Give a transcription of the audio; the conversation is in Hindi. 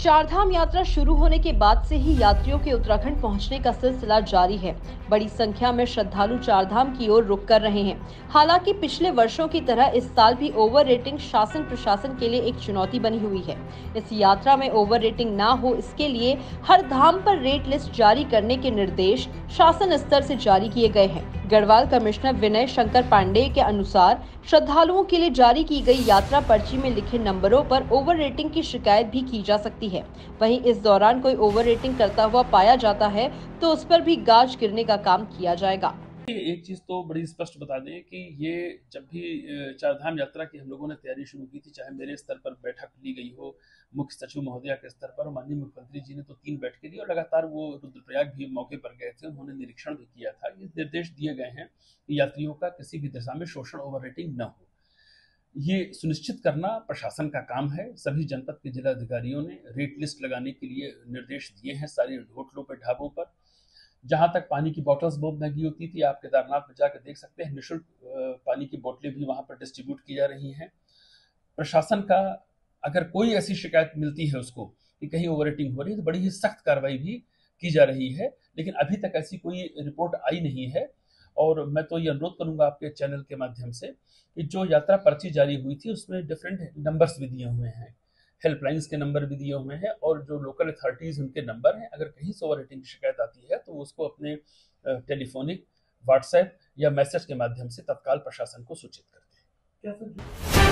चारधाम यात्रा शुरू होने के बाद से ही यात्रियों के उत्तराखंड पहुँचने का सिलसिला जारी है। बड़ी संख्या में श्रद्धालु चारधाम की ओर रुक कर रहे हैं। हालाँकि पिछले वर्षों की तरह इस साल भी ओवर रेटिंग शासन प्रशासन के लिए एक चुनौती बनी हुई है। इस यात्रा में ओवर रेटिंग न हो, इसके लिए हर धाम पर रेट लिस्ट जारी करने के निर्देश शासन स्तर से जारी किए गए हैं। गढ़वाल कमिश्नर विनय शंकर पांडे के अनुसार श्रद्धालुओं के लिए जारी की गई यात्रा पर्ची में लिखे नंबरों पर ओवर रेटिंग की शिकायत भी की जा सकती है। वहीं इस दौरान कोई ओवर रेटिंग करता हुआ पाया जाता है तो उस पर भी गाज गिरने का काम किया जाएगा। एक चीज़ तो बड़ी स्पष्ट बता दें कि ये जब भी चारधाम यात्रा की हम लोगों ने तैयारी शुरू की थी, चाहे मेरे स्तर पर बैठक ली गई हो, मुख्य सचिव महोदया के स्तर पर, माननीय मुख्यमंत्री जी ने तो तीन बैठकें दी और लगातार वो रुद्रप्रयाग भी मौके पर गए थे, उन्होंने निरीक्षण भी किया था। ये निर्देश दिए गए हैं कि यात्रियों का किसी भी दिशा में शोषण ओवर न हो। ये सुनिश्चित करना प्रशासन का काम है। सभी जनपद के जिला अधिकारियों ने रेट लिस्ट लगाने के लिए निर्देश दिए हैं सारे होटलों पर ढाबों पर। जहाँ तक पानी की बॉटल्स बहुत महँगी होती थी, आप केदारनाथ में जाकर देख सकते हैं, निःशुल्क पानी की बोतलें भी वहाँ पर डिस्ट्रीब्यूट की जा रही हैं। प्रशासन का अगर कोई ऐसी शिकायत मिलती है उसको कि कहीं ओवर हो रही है तो बड़ी ही सख्त कार्रवाई भी की जा रही है। लेकिन अभी तक ऐसी कोई रिपोर्ट आई नहीं है और मैं तो ये अनुरोध करूँगा आपके चैनल के माध्यम से कि जो यात्रा पर्ची जारी हुई थी, उसमें डिफरेंट नंबर्स भी दिए हुए हैं। हेल्पलाइंस के नंबर भी दिए हुए हैं और जो लोकल अथॉरिटीज़ उनके नंबर हैं, अगर कहीं से ओवर हीटिंग की शिकायत आती है तो उसको अपने टेलीफोनिक, व्हाट्सएप या मैसेज के माध्यम से तत्काल प्रशासन को सूचित करते हैं।